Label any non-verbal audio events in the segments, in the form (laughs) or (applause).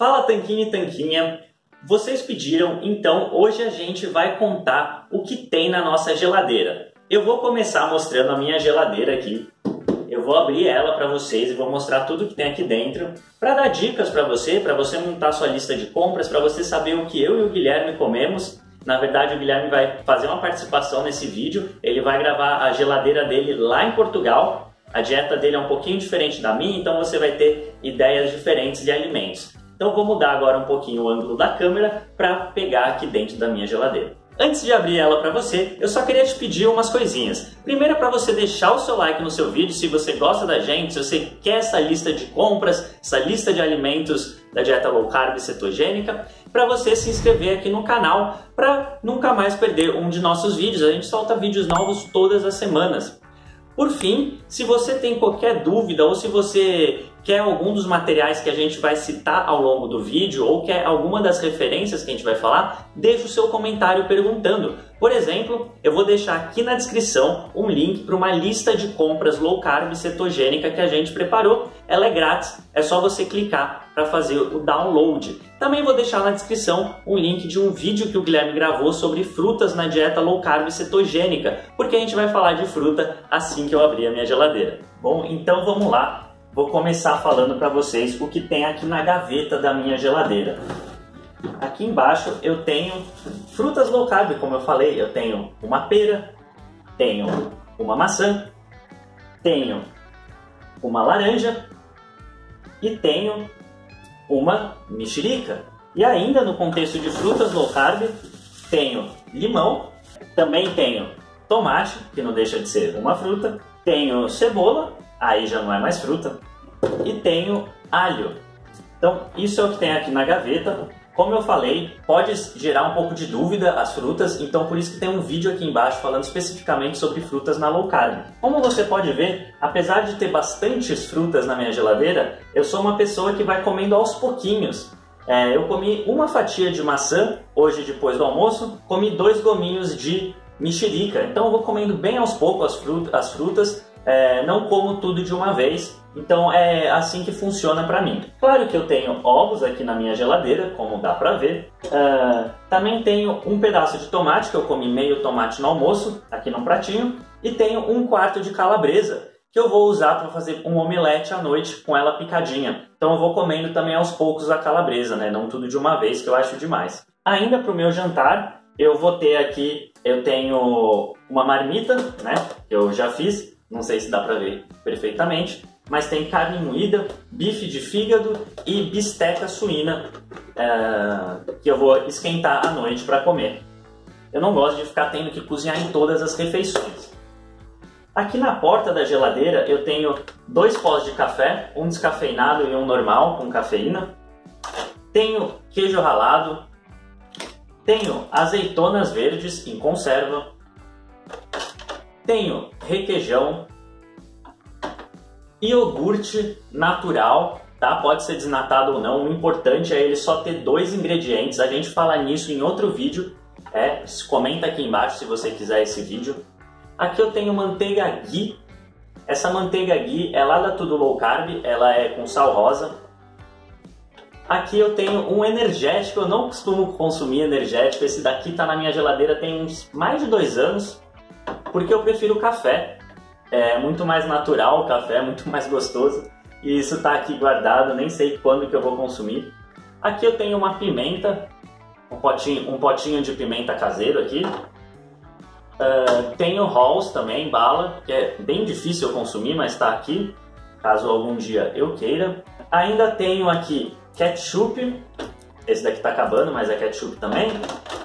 Fala Tanquinho e Tanquinha, vocês pediram, então hoje a gente vai contar o que tem na nossa geladeira. Eu vou começar mostrando a minha geladeira aqui. Eu vou abrir ela para vocês e vou mostrar tudo que tem aqui dentro para dar dicas para você, para você montar sua lista de compras, para você saber o que eu e o Guilherme comemos. Na verdade, o Guilherme vai fazer uma participação nesse vídeo. Ele vai gravar a geladeira dele lá em Portugal. A dieta dele é um pouquinho diferente da minha, então você vai ter ideias diferentes de alimentos. Então vou mudar agora um pouquinho o ângulo da câmera para pegar aqui dentro da minha geladeira. Antes de abrir ela para você, eu só queria te pedir umas coisinhas. Primeiro é para você deixar o seu like no seu vídeo se você gosta da gente, se você quer essa lista de compras, essa lista de alimentos da dieta low carb cetogênica, para você se inscrever aqui no canal para nunca mais perder um de nossos vídeos. A gente solta vídeos novos todas as semanas. Por fim, se você tem qualquer dúvida ou se você quer algum dos materiais que a gente vai citar ao longo do vídeo ou quer alguma das referências que a gente vai falar, deixe o seu comentário perguntando. Por exemplo, eu vou deixar aqui na descrição um link para uma lista de compras low carb cetogênica que a gente preparou. Ela é grátis, é só você clicar para fazer o download. Também vou deixar na descrição um link de um vídeo que o Guilherme gravou sobre frutas na dieta low carb cetogênica, porque a gente vai falar de fruta assim que eu abrir a minha geladeira. Bom, então vamos lá. Vou começar falando para vocês o que tem aqui na gaveta da minha geladeira. Aqui embaixo eu tenho frutas low carb, como eu falei, eu tenho uma pera, tenho uma maçã, tenho uma laranja e tenho uma mexerica. E ainda no contexto de frutas low carb, tenho limão, também tenho tomate, que não deixa de ser uma fruta, tenho cebola, aí já não é mais fruta, e tenho alho. Então, isso é o que tem aqui na gaveta. Como eu falei, pode gerar um pouco de dúvida as frutas, então por isso que tem um vídeo aqui embaixo falando especificamente sobre frutas na low carb. Como você pode ver, apesar de ter bastantes frutas na minha geladeira, eu sou uma pessoa que vai comendo aos pouquinhos. É, eu comi uma fatia de maçã hoje depois do almoço, comi dois gominhos de mexerica. Então eu vou comendo bem aos poucos as, frutas, as frutas é, não como tudo de uma vez. Então é assim que funciona para mim. Claro que eu tenho ovos aqui na minha geladeira, como dá para ver. Uh, também tenho um pedaço de tomate, que eu comi meio tomate no almoço, aqui no pratinho. E tenho um quarto de calabresa, que eu vou usar para fazer um omelete à noite com ela picadinha. Então eu vou comendo também aos poucos a calabresa, né? Não tudo de uma vez, que eu acho demais. Ainda para o meu jantar, eu vou ter aqui, eu tenho uma marmita, né? Que eu já fiz, não sei se dá para ver perfeitamente mas tem carne moída, bife de fígado e bisteca suína é, que eu vou esquentar à noite para comer. Eu não gosto de ficar tendo que cozinhar em todas as refeições. Aqui na porta da geladeira eu tenho dois pós de café, um descafeinado e um normal com cafeína. Tenho queijo ralado, tenho azeitonas verdes em conserva, tenho requeijão, Iogurte natural, tá? Pode ser desnatado ou não. O importante é ele só ter dois ingredientes. A gente fala nisso em outro vídeo. É, comenta aqui embaixo se você quiser esse vídeo. Aqui eu tenho manteiga ghee. Essa manteiga ghee é lá da Tudo Low Carb, ela é com sal rosa. Aqui eu tenho um energético, eu não costumo consumir energético, esse daqui tá na minha geladeira tem uns mais de dois anos, porque eu prefiro café é muito mais natural o café, é muito mais gostoso. E isso está aqui guardado, nem sei quando que eu vou consumir. Aqui eu tenho uma pimenta, um potinho, um potinho de pimenta caseiro aqui. Uh, tenho Halls também, bala, que é bem difícil eu consumir, mas está aqui, caso algum dia eu queira. Ainda tenho aqui ketchup, esse daqui está acabando, mas é ketchup também.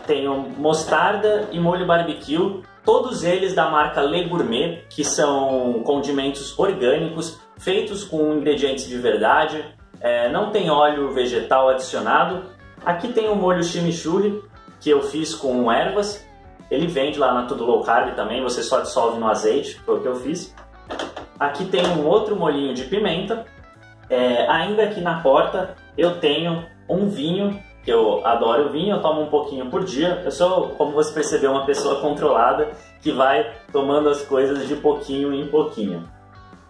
Tenho mostarda e molho barbecue todos eles da marca Le Gourmet, que são condimentos orgânicos, feitos com ingredientes de verdade, é, não tem óleo vegetal adicionado. Aqui tem o molho chimichurri, que eu fiz com ervas, ele vende lá na Tudo Low Carb também, você só dissolve no azeite, foi o que eu fiz. Aqui tem um outro molhinho de pimenta. É, ainda aqui na porta eu tenho um vinho que eu adoro vinho, eu tomo um pouquinho por dia. Eu sou, como você percebeu, uma pessoa controlada que vai tomando as coisas de pouquinho em pouquinho.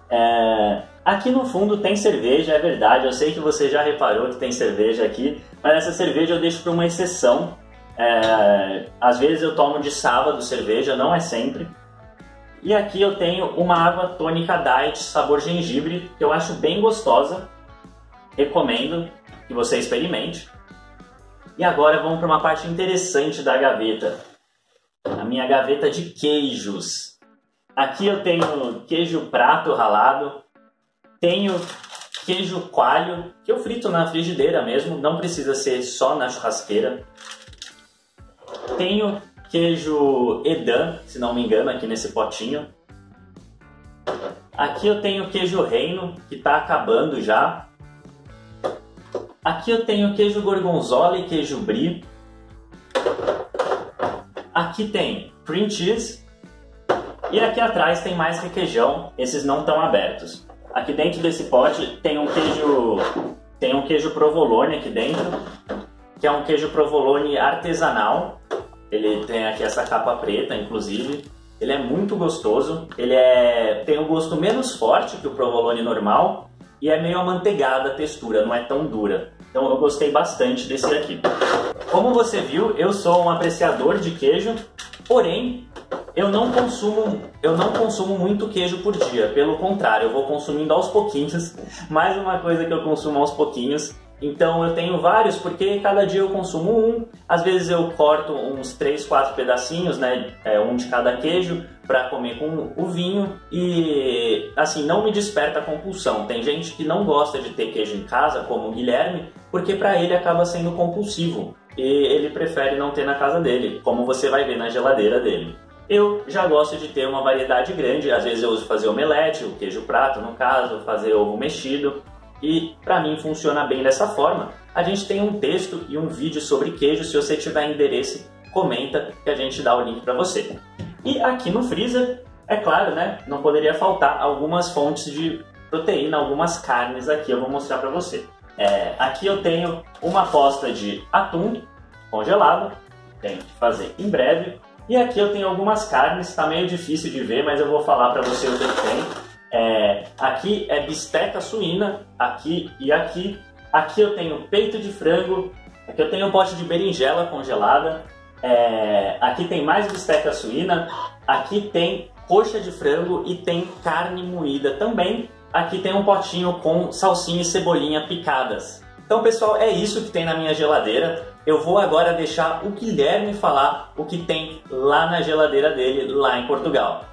É... Aqui no fundo tem cerveja, é verdade. Eu sei que você já reparou que tem cerveja aqui, mas essa cerveja eu deixo para uma exceção. É, às vezes eu tomo de sábado cerveja, não é sempre. E aqui eu tenho uma água tônica diet sabor gengibre que eu acho bem gostosa. Recomendo que você experimente. E agora vamos para uma parte interessante da gaveta. A minha gaveta de queijos. Aqui eu tenho queijo prato ralado, tenho queijo coalho, que eu frito na frigideira mesmo, não precisa ser só na churrasqueira. Tenho queijo Edam, se não me engano, aqui nesse potinho. Aqui eu tenho queijo reino, que está acabando já. Aqui eu tenho queijo gorgonzola e queijo brie. Aqui tem cream cheese. E aqui atrás tem mais requeijão, esses não estão abertos. Aqui dentro desse pote tem um queijo, tem um queijo provolone aqui dentro, que é um queijo provolone artesanal. Ele tem aqui essa capa preta, inclusive. Ele é muito gostoso. Ele é tem um gosto menos forte que o provolone normal e é meio amanteigada a textura, não é tão dura. Então eu gostei bastante desse daqui. Como você viu, eu sou um apreciador de queijo, porém eu não consumo, eu não consumo muito queijo por dia. Pelo contrário, eu vou consumindo aos pouquinhos. (laughs) Mais uma coisa que eu consumo aos pouquinhos então eu tenho vários porque cada dia eu consumo um. Às vezes eu corto uns 3, 4 pedacinhos, né, é, um de cada queijo para comer com o vinho e assim não me desperta a compulsão. Tem gente que não gosta de ter queijo em casa, como o Guilherme, porque para ele acaba sendo compulsivo e ele prefere não ter na casa dele, como você vai ver na geladeira dele. Eu já gosto de ter uma variedade grande, às vezes eu uso fazer omelete, o queijo prato no caso, fazer ovo mexido e para mim funciona bem dessa forma. A gente tem um texto e um vídeo sobre queijo, se você tiver endereço, comenta que a gente dá o link para você. E aqui no freezer, é claro, né, não poderia faltar algumas fontes de proteína, algumas carnes aqui, eu vou mostrar para você. É, aqui eu tenho uma posta de atum congelado, tenho que fazer em breve. E aqui eu tenho algumas carnes, está meio difícil de ver, mas eu vou falar para você o que tem. É, aqui é bisteca suína, aqui e aqui. Aqui eu tenho peito de frango, aqui eu tenho um pote de berinjela congelada. É, aqui tem mais bisteca suína, aqui tem coxa de frango e tem carne moída também. Aqui tem um potinho com salsinha e cebolinha picadas. Então, pessoal, é isso que tem na minha geladeira. Eu vou agora deixar o Guilherme falar o que tem lá na geladeira dele, lá em Portugal.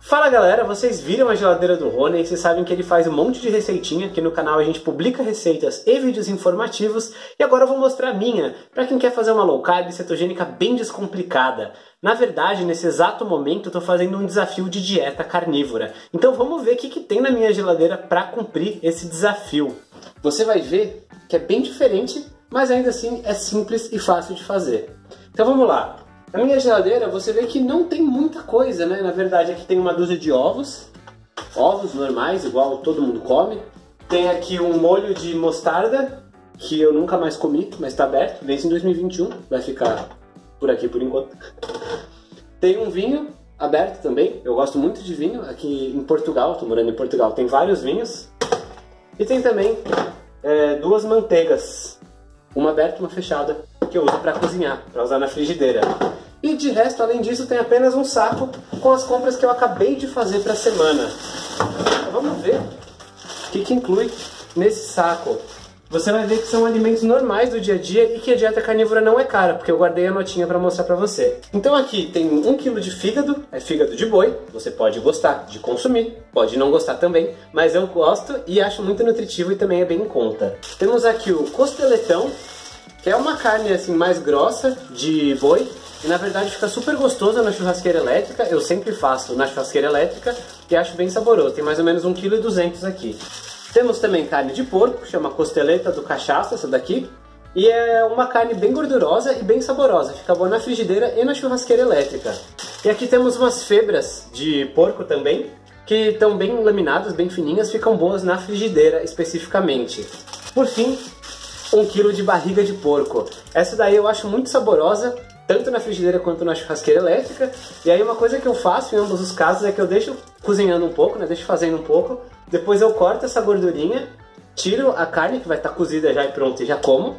Fala galera, vocês viram a geladeira do Rony vocês sabem que ele faz um monte de receitinha, aqui no canal a gente publica receitas e vídeos informativos e agora eu vou mostrar a minha, para quem quer fazer uma low carb cetogênica bem descomplicada. Na verdade, nesse exato momento eu estou fazendo um desafio de dieta carnívora, então vamos ver o que, que tem na minha geladeira para cumprir esse desafio. Você vai ver que é bem diferente, mas ainda assim é simples e fácil de fazer. Então vamos lá, na minha geladeira você vê que não tem muita coisa, né? Na verdade aqui tem uma dúzia de ovos, ovos normais, igual todo mundo come. Tem aqui um molho de mostarda, que eu nunca mais comi, mas está aberto, vence em 2021, vai ficar por aqui por enquanto. Tem um vinho aberto também, eu gosto muito de vinho, aqui em Portugal, estou morando em Portugal, tem vários vinhos. E tem também é, duas manteigas, uma aberta e uma fechada, que eu uso para cozinhar, para usar na frigideira. E de resto, além disso, tem apenas um saco com as compras que eu acabei de fazer para a semana. Vamos ver o que, que inclui nesse saco. Você vai ver que são alimentos normais do dia a dia e que a dieta carnívora não é cara, porque eu guardei a notinha para mostrar para você. Então aqui tem um quilo de fígado, é fígado de boi, você pode gostar de consumir, pode não gostar também, mas eu gosto e acho muito nutritivo e também é bem em conta. Temos aqui o costeletão, que é uma carne assim mais grossa de boi e na verdade fica super gostosa na churrasqueira elétrica. Eu sempre faço na churrasqueira elétrica e acho bem saboroso. Tem mais ou menos 1,2 kg aqui. Temos também carne de porco, chama costeleta do cachaça, essa daqui. E é uma carne bem gordurosa e bem saborosa. Fica boa na frigideira e na churrasqueira elétrica. E aqui temos umas febras de porco também, que estão bem laminadas, bem fininhas, ficam boas na frigideira especificamente. Por fim, um quilo de barriga de porco. Essa daí eu acho muito saborosa tanto na frigideira quanto na churrasqueira elétrica. E aí uma coisa que eu faço em ambos os casos é que eu deixo cozinhando um pouco, né? Deixo fazendo um pouco. Depois eu corto essa gordurinha, tiro a carne que vai estar tá cozida já e pronta e já como.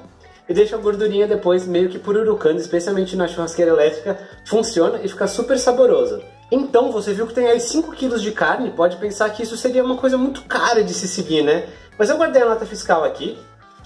E deixo a gordurinha depois meio que pururucando, especialmente na churrasqueira elétrica, funciona e fica super saboroso. Então, você viu que tem aí 5 kg de carne, pode pensar que isso seria uma coisa muito cara de se seguir, né? Mas eu guardei a nota fiscal aqui,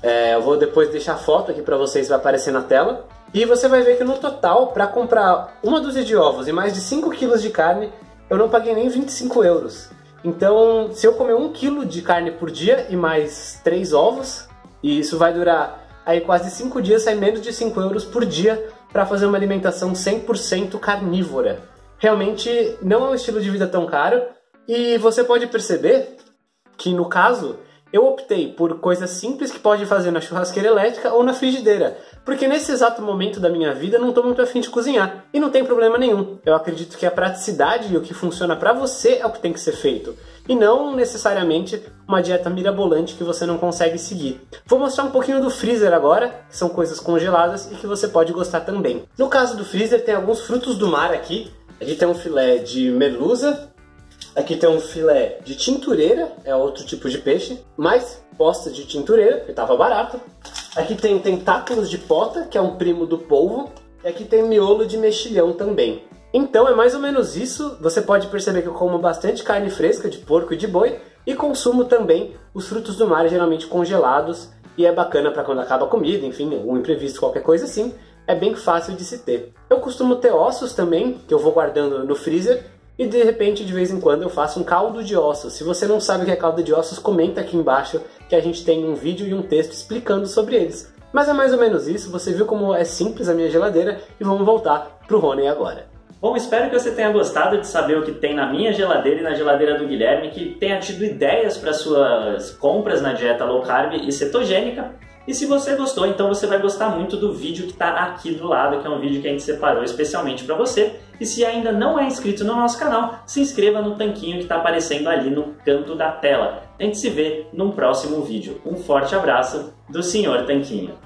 é, eu vou depois deixar a foto aqui para vocês, vai aparecer na tela. E você vai ver que no total, para comprar uma dúzia de ovos e mais de 5 kg de carne, eu não paguei nem 25 euros. Então, se eu comer 1 kg de carne por dia e mais 3 ovos, e isso vai durar aí quase 5 dias, sai menos de 5 euros por dia para fazer uma alimentação 100% carnívora. Realmente não é um estilo de vida tão caro, e você pode perceber que no caso eu optei por coisas simples que pode fazer na churrasqueira elétrica ou na frigideira, porque nesse exato momento da minha vida não estou muito afim de cozinhar e não tem problema nenhum. Eu acredito que a praticidade e o que funciona para você é o que tem que ser feito e não necessariamente uma dieta mirabolante que você não consegue seguir. Vou mostrar um pouquinho do freezer agora, que são coisas congeladas e que você pode gostar também. No caso do freezer tem alguns frutos do mar aqui. Aqui tem um filé de merluza, Aqui tem um filé de tintureira, é outro tipo de peixe, mais posta de tintureira, que estava barato. Aqui tem tentáculos de pota, que é um primo do polvo. E aqui tem miolo de mexilhão também. Então é mais ou menos isso. Você pode perceber que eu como bastante carne fresca de porco e de boi e consumo também os frutos do mar, geralmente congelados. E é bacana para quando acaba a comida, enfim, um imprevisto, qualquer coisa assim. É bem fácil de se ter. Eu costumo ter ossos também, que eu vou guardando no freezer e de repente, de vez em quando, eu faço um caldo de ossos. Se você não sabe o que é caldo de ossos, comenta aqui embaixo que a gente tem um vídeo e um texto explicando sobre eles. Mas é mais ou menos isso, você viu como é simples a minha geladeira e vamos voltar pro Rony agora. Bom, espero que você tenha gostado de saber o que tem na minha geladeira e na geladeira do Guilherme, que tenha tido ideias para suas compras na dieta low carb e cetogênica. E se você gostou, então você vai gostar muito do vídeo que está aqui do lado, que é um vídeo que a gente separou especialmente para você. E se ainda não é inscrito no nosso canal, se inscreva no tanquinho que está aparecendo ali no canto da tela. A gente se vê num próximo vídeo. Um forte abraço do Sr. Tanquinho.